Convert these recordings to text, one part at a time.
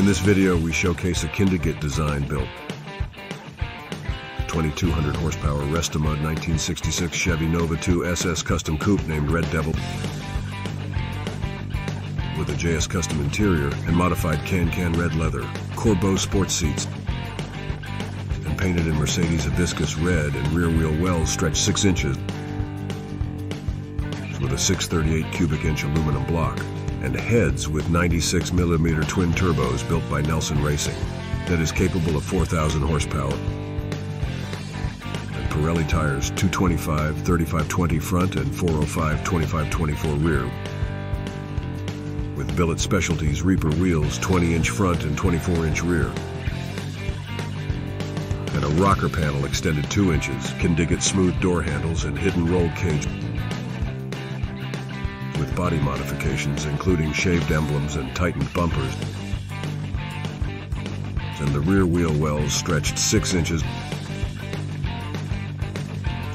In this video, we showcase a Kindig It design built. 2200 horsepower Restomod 1966 Chevy Nova 2 SS custom coupe named Red Devil. With a JS custom interior and modified can-can red leather, Corbeau sports seats, and painted in Mercedes Hibiscus red and rear wheel wells stretched 6 inches with a 638 cubic inch aluminum block and heads with 96 millimeter twin turbos built by Nelson Racing that is capable of 4,000 horsepower. And Pirelli tires 225 3520 front and 405 2524 rear. With billet specialties Reaper wheels 20 inch front and 24 inch rear. And a rocker panel extended 2 inches, Kindig It smooth door handles and hidden roll cage with body modifications including shaved emblems and tightened bumpers. And the rear wheel wells stretched 6 inches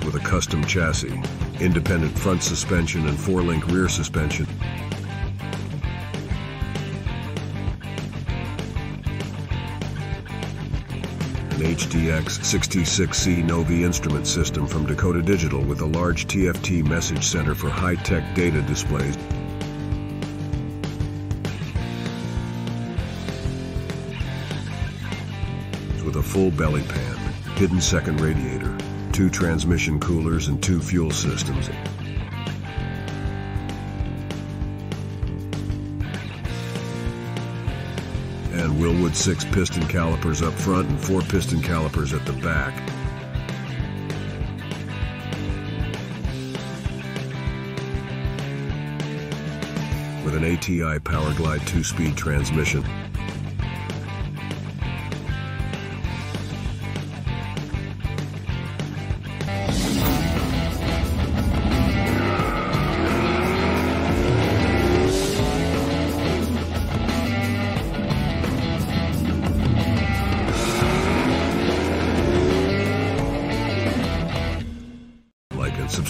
with a custom chassis, independent front suspension and four-link rear suspension. An HDX 66C Nova instrument system from Dakota Digital with a large TFT message center for high-tech data displays. With a full belly pan, hidden second radiator, two transmission coolers and two fuel systems. And Wilwood 6 piston calipers up front and 4 piston calipers at the back. With an ATI Powerglide 2-speed transmission.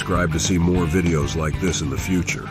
Subscribe to see more videos like this in the future.